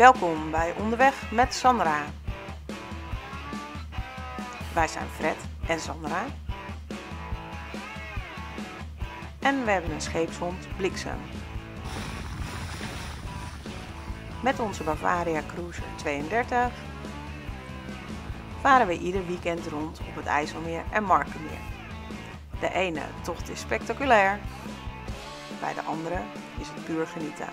Welkom bij Onderweg met Sandra. Wij zijn Fred en Sandra. En we hebben een scheepshond, Bliksem. Met onze Bavaria Cruiser 32 varen we ieder weekend rond op het IJsselmeer en Markenmeer. De ene tocht is spectaculair, bij de andere is het puur genieten.